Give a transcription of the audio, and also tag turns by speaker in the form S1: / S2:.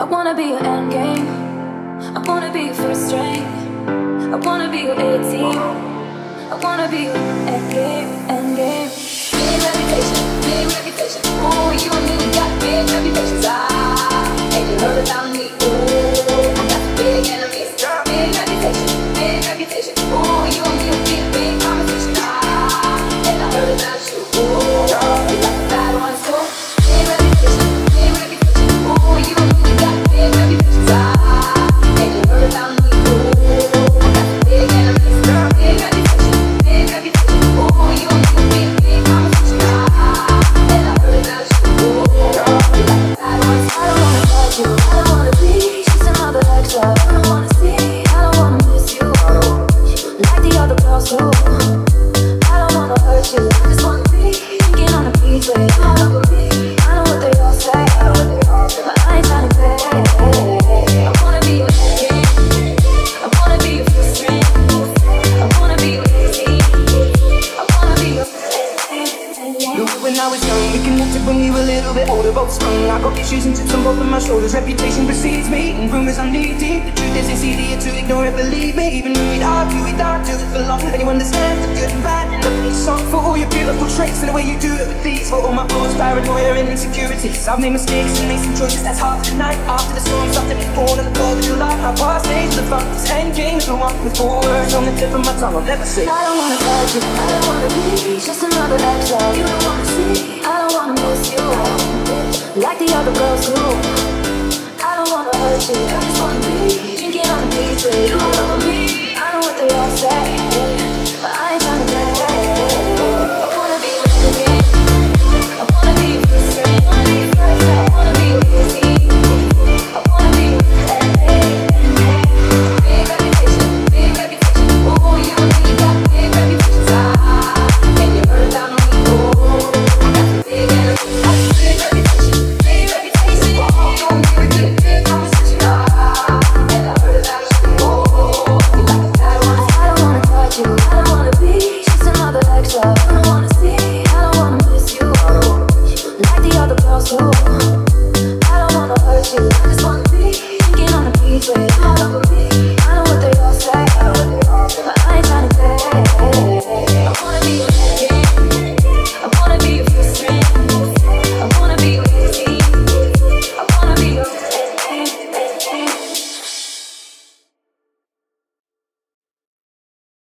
S1: I wanna be your end game. I wanna be your first string. I wanna be your A team. I wanna be your end game, end game. I
S2: was young, we connected when we were a little bit older, both sprung. I got issues and chips on both of my shoulders. Reputation precedes me, and rumors are knee deep. The truth isn't easier to ignore it, believe me. Even when we'd argue, we'd argue it for long. And you understand the good and bad in the peace song for all your beautiful traits and the way you do it with these. For all my flaws, paranoia, and insecurities. I've made mistakes and made some choices that's hard to deny. After the storm, something was born on the 4th of July. I passed of the fun, end game's the one with four words on the tip of my tongue. I'll never say.
S1: I don't wanna touch you. I don't wanna be